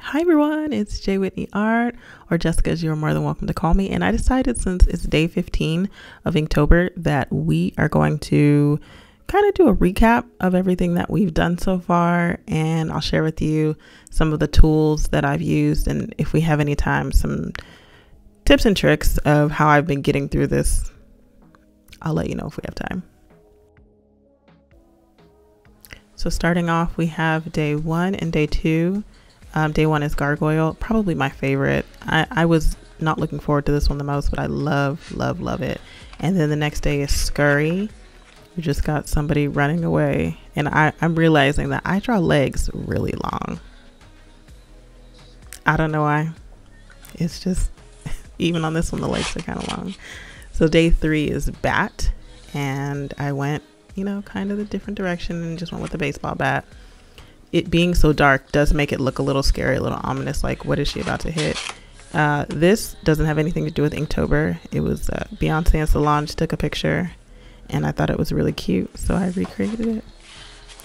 Hi everyone, it's J Whitney Art, or Jessica, as you're more than welcome to call me. And I decided since it's day 15 of Inktober that we are going to kind of do a recap of everything that we've done so far. And I'll share with you some of the tools that I've used, and if we have any time, some tips and tricks of how I've been getting through this. I'll let you know if we have time. So, starting off, we have day one and day two. Um, day one is Gargoyle, probably my favorite. I, I was not looking forward to this one the most, but I love, love, love it. And then the next day is Scurry. We just got somebody running away. And I, I'm realizing that I draw legs really long. I don't know why. It's just, even on this one, the legs are kind of long. So day three is Bat. And I went, you know, kind of a different direction and just went with the baseball bat it being so dark does make it look a little scary, a little ominous. Like, what is she about to hit? Uh, this doesn't have anything to do with Inktober. It was uh, Beyonce and Solange took a picture, and I thought it was really cute, so I recreated it.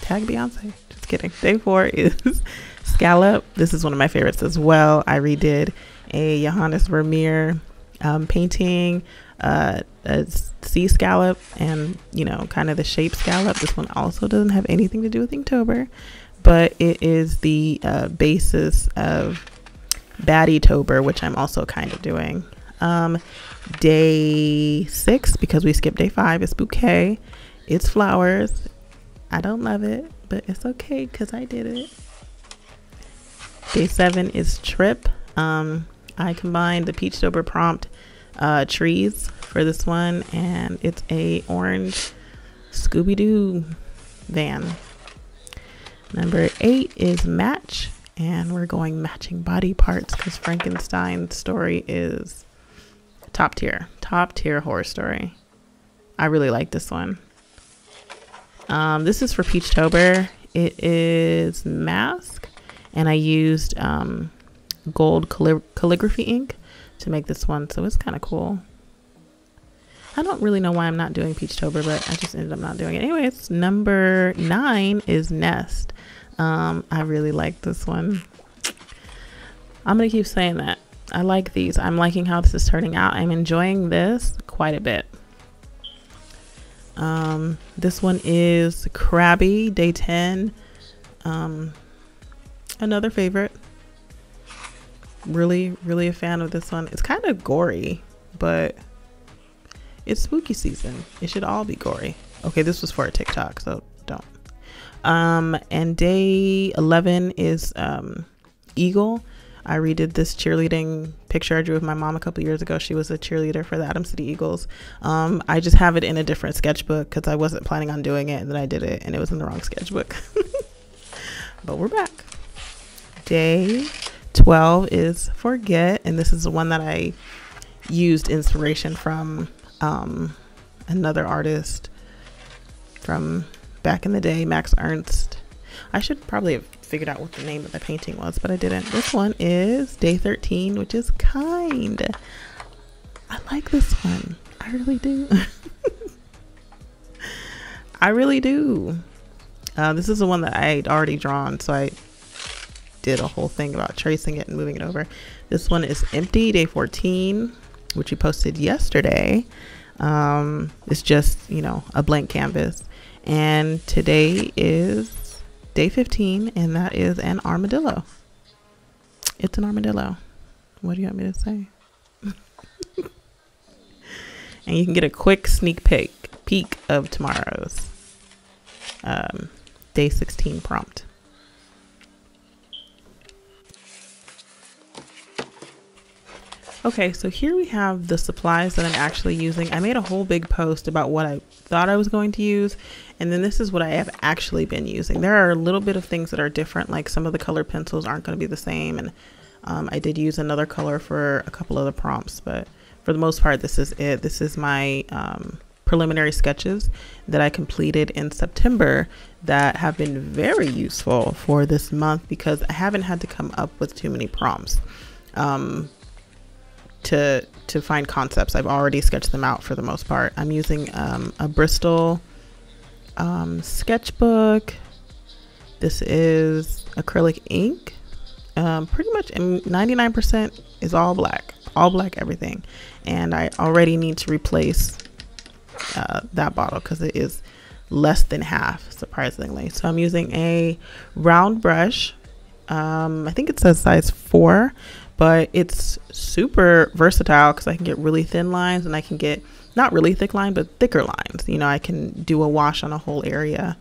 Tag Beyonce. Just kidding. Day four is Scallop. This is one of my favorites as well. I redid a Johannes Vermeer um, painting, uh, a sea scallop, and you know, kind of the shape scallop. This one also doesn't have anything to do with Inktober but it is the uh, basis of Baddie Tober, which I'm also kind of doing. Um, day six, because we skipped day five, is Bouquet. It's flowers. I don't love it, but it's okay because I did it. Day seven is Trip. Um, I combined the Peachtober prompt uh, trees for this one, and it's a orange Scooby Doo van. Number eight is match, and we're going matching body parts because Frankenstein's story is top tier, top tier horror story. I really like this one. Um, this is for Peachtober. It is mask, and I used um, gold calli calligraphy ink to make this one, so it's kind of cool. I don't really know why I'm not doing Peachtober, but I just ended up not doing it. Anyways, number nine is Nest. Um, I really like this one. I'm going to keep saying that. I like these. I'm liking how this is turning out. I'm enjoying this quite a bit. Um, this one is Crabby, day 10. Um, another favorite. Really, really a fan of this one. It's kind of gory, but it's spooky season. It should all be gory. Okay, this was for a TikTok, so. Um, and day 11 is um, Eagle. I redid this cheerleading picture I drew with my mom a couple years ago. She was a cheerleader for the Adams City Eagles. Um, I just have it in a different sketchbook because I wasn't planning on doing it, and then I did it, and it was in the wrong sketchbook. but we're back. Day 12 is Forget, and this is the one that I used inspiration from um, another artist from back in the day, Max Ernst. I should probably have figured out what the name of the painting was, but I didn't. This one is Day 13, which is Kind. I like this one. I really do. I really do. Uh, this is the one that I'd already drawn, so I did a whole thing about tracing it and moving it over. This one is Empty, Day 14, which we posted yesterday. Um, it's just, you know, a blank canvas. And today is day 15, and that is an armadillo. It's an armadillo. What do you want me to say? and you can get a quick sneak peek peek of tomorrow's um, day 16 prompt. Okay, so here we have the supplies that I'm actually using. I made a whole big post about what I thought I was going to use, and then this is what I have actually been using. There are a little bit of things that are different, like some of the color pencils aren't going to be the same, and um, I did use another color for a couple of the prompts, but for the most part, this is it. This is my um, preliminary sketches that I completed in September that have been very useful for this month because I haven't had to come up with too many prompts. Um, to to find concepts. I've already sketched them out for the most part. I'm using um, a Bristol um, sketchbook. This is acrylic ink. um, pretty much 99% is all black, all black everything. And I already need to replace uh, that bottle because it is less than half, surprisingly. So I'm using a round brush. Um, I think it says size four, but it's super versatile because I can get really thin lines and I can get not really thick line, but thicker lines. You know, I can do a wash on a whole area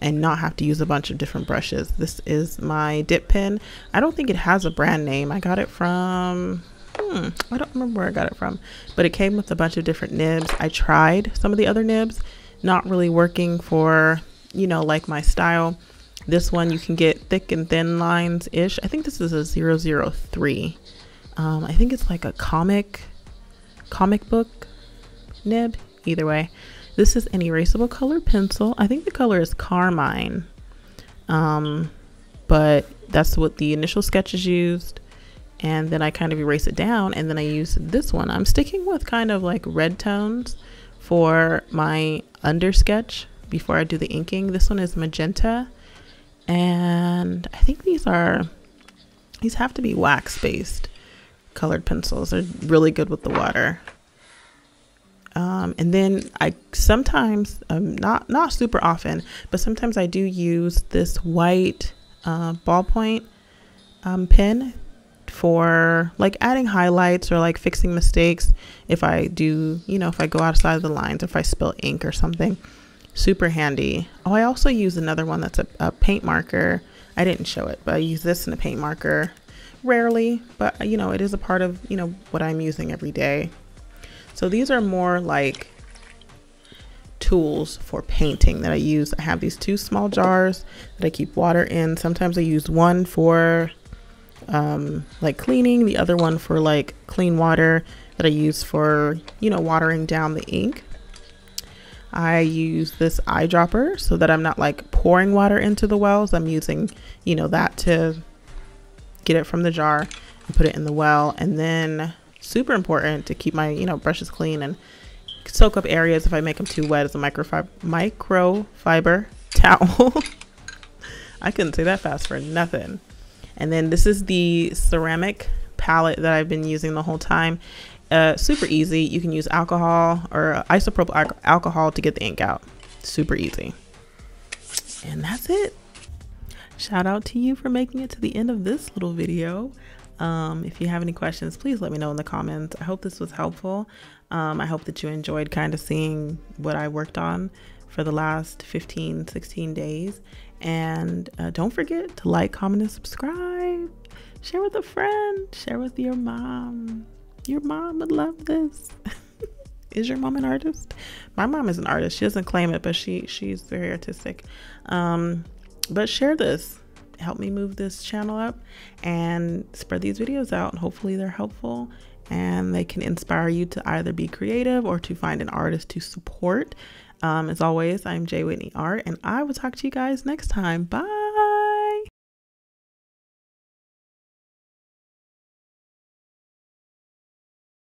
and not have to use a bunch of different brushes. This is my dip pen. I don't think it has a brand name. I got it from, hmm, I don't remember where I got it from, but it came with a bunch of different nibs. I tried some of the other nibs, not really working for, you know, like my style. This one you can get thick and thin lines ish. I think this is a 003. Um, I think it's like a comic, comic book nib. Either way, this is an erasable color pencil. I think the color is carmine. Um, but that's what the initial sketches used. And then I kind of erase it down and then I use this one. I'm sticking with kind of like red tones for my under sketch before I do the inking. This one is magenta. And I think these are, these have to be wax based colored pencils. They're really good with the water. Um, and then I sometimes, um, not not super often, but sometimes I do use this white uh, ballpoint um, pen for like adding highlights or like fixing mistakes. If I do, you know, if I go outside of the lines, if I spill ink or something, super handy. Oh, I also use another one that's a, a paint marker. I didn't show it, but I use this in a paint marker rarely, but you know, it is a part of, you know, what I'm using every day. So these are more like tools for painting that I use. I have these two small jars that I keep water in. Sometimes I use one for um, like cleaning, the other one for like clean water that I use for, you know, watering down the ink. I use this eyedropper so that I'm not like pouring water into the wells. I'm using, you know, that to get it from the jar and put it in the well. And then super important to keep my you know brushes clean and soak up areas if I make them too wet as a microfiber microfiber towel. I couldn't say that fast for nothing. And then this is the ceramic palette that I've been using the whole time. Uh, super easy. You can use alcohol or isopropyl alcohol to get the ink out. Super easy. And that's it. Shout out to you for making it to the end of this little video. Um, if you have any questions, please let me know in the comments. I hope this was helpful. Um, I hope that you enjoyed kind of seeing what I worked on for the last 15, 16 days. And uh, don't forget to like, comment, and subscribe. Share with a friend. Share with your mom. Your mom would love this. is your mom an artist? My mom is an artist. She doesn't claim it, but she she's very artistic. Um, but share this help me move this channel up and spread these videos out. And hopefully they're helpful and they can inspire you to either be creative or to find an artist to support. Um, as always, I'm J Whitney Art, and I will talk to you guys next time. Bye.